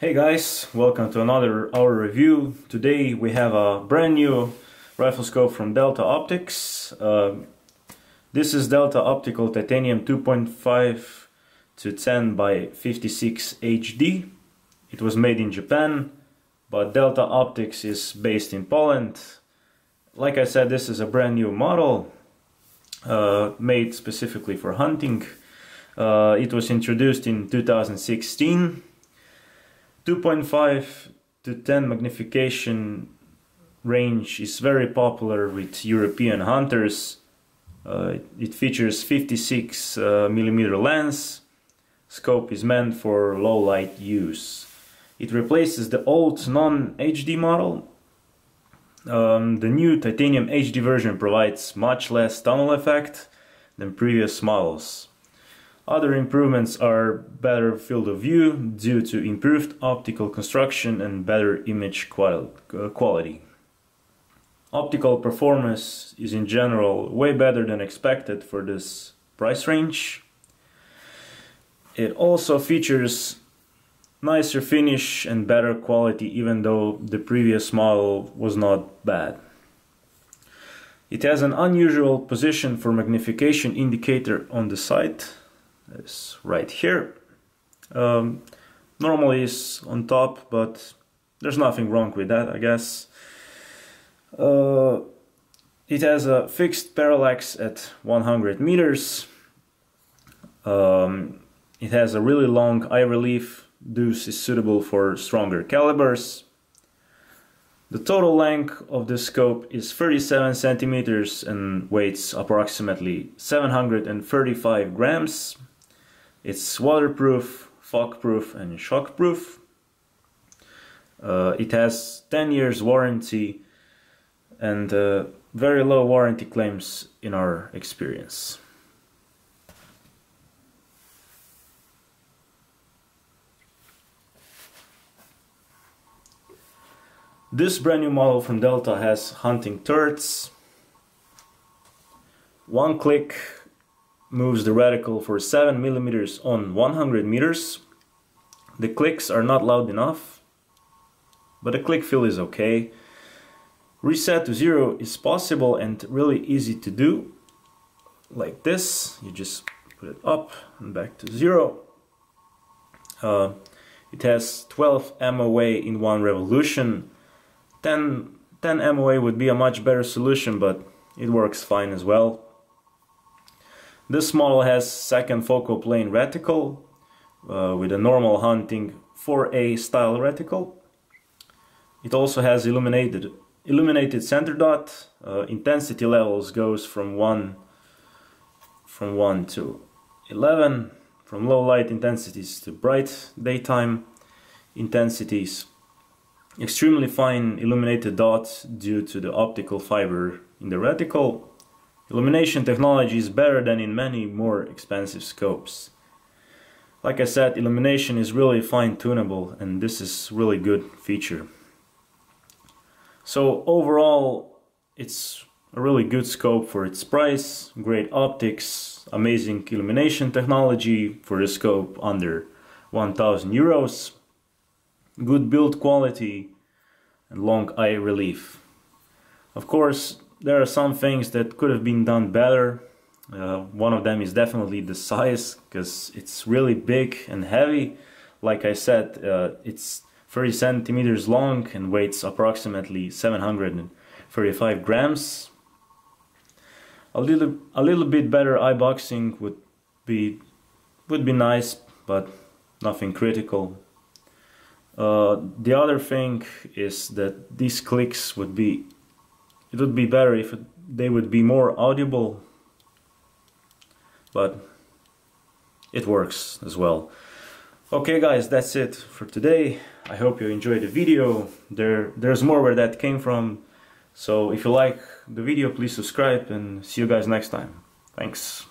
Hey guys, welcome to another our review. Today we have a brand new rifle scope from Delta Optics. Uh, this is Delta Optical Titanium 2.5 to 10 by 56 HD. It was made in Japan, but Delta Optics is based in Poland. Like I said, this is a brand new model uh, made specifically for hunting. Uh, it was introduced in 2016 2.5 to 10 magnification range is very popular with European hunters. Uh, it features 56 uh, millimeter lens. Scope is meant for low light use. It replaces the old non-HD model. Um, the new titanium HD version provides much less tunnel effect than previous models. Other improvements are better field of view due to improved optical construction and better image uh, quality. Optical performance is in general way better than expected for this price range. It also features nicer finish and better quality even though the previous model was not bad. It has an unusual position for magnification indicator on the sight is right here. Um, normally is on top, but there's nothing wrong with that, I guess. Uh, it has a fixed parallax at 100 meters. Um, it has a really long eye relief. This is suitable for stronger calibers. The total length of the scope is 37 centimeters and weighs approximately 735 grams. It's waterproof, fog-proof and shock-proof. Uh, it has 10 years warranty and uh, very low warranty claims in our experience. This brand new model from Delta has hunting turrets. One click moves the reticle for 7 millimeters on 100 meters. The clicks are not loud enough, but the click feel is okay. Reset to zero is possible and really easy to do. Like this, you just put it up and back to zero. Uh, it has 12 MOA in one revolution. 10, 10 MOA would be a much better solution, but it works fine as well. This model has second focal plane reticle uh, with a normal hunting 4A style reticle. It also has illuminated illuminated center dot. Uh, intensity levels goes from 1 from 1 to 11 from low light intensities to bright daytime intensities. Extremely fine illuminated dot due to the optical fiber in the reticle Illumination technology is better than in many more expensive scopes. Like I said, illumination is really fine-tunable and this is really good feature. So overall, it's a really good scope for its price, great optics, amazing illumination technology for a scope under 1000 euros, good build quality and long eye relief. Of course, there are some things that could have been done better. Uh, one of them is definitely the size because it's really big and heavy. Like I said, uh, it's 30 centimeters long and weighs approximately 735 grams. A little, a little bit better eye boxing would be would be nice, but nothing critical. Uh, the other thing is that these clicks would be it would be better if they would be more audible. But it works as well. Okay guys that's it for today. I hope you enjoyed the video. There there's more where that came from. So if you like the video please subscribe and see you guys next time. Thanks